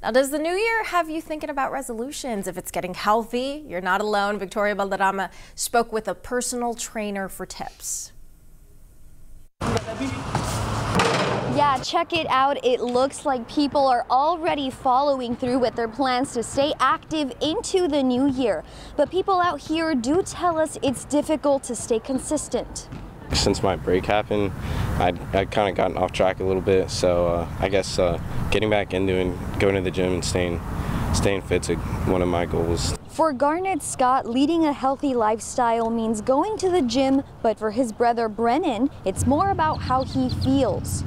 Now, does the new year have you thinking about resolutions? If it's getting healthy, you're not alone. Victoria Valderrama spoke with a personal trainer for tips. Yeah, check it out. It looks like people are already following through with their plans to stay active into the new year. But people out here do tell us it's difficult to stay consistent. Since my break happened, I I kind of gotten off track a little bit. So uh, I guess uh, getting back into and going to the gym and staying staying fit's one of my goals. For Garnett Scott, leading a healthy lifestyle means going to the gym, but for his brother Brennan, it's more about how he feels.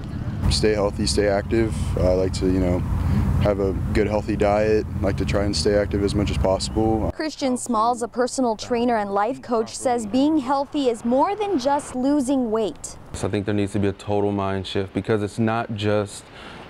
Stay healthy, stay active. I like to, you know, have a good healthy diet, like to try and stay active as much as possible. Christian Smalls, a personal trainer and life coach, says being healthy is more than just losing weight. So I think there needs to be a total mind shift because it's not just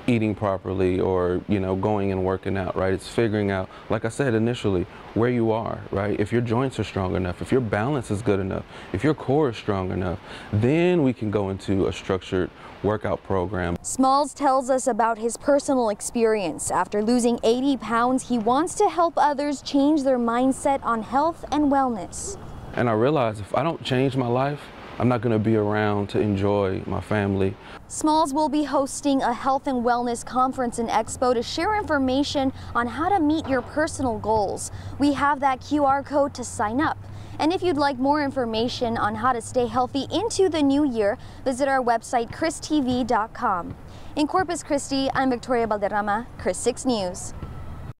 eating properly or you know going and working out right? It's figuring out like i said initially where you are right? If your joints are strong enough if your balance is good enough if your core is strong enough then we can go into a structured workout program. Smalls tells us about his personal experience. After losing 80 pounds he wants to help others change their mindset on health and wellness. And i realize if i don't change my life I'm not going to be around to enjoy my family. Smalls will be hosting a health and wellness conference and expo to share information on how to meet your personal goals. We have that QR code to sign up. And if you'd like more information on how to stay healthy into the new year, visit our website, kristv.com. In Corpus Christi, I'm Victoria Valderrama, KRIS 6 News.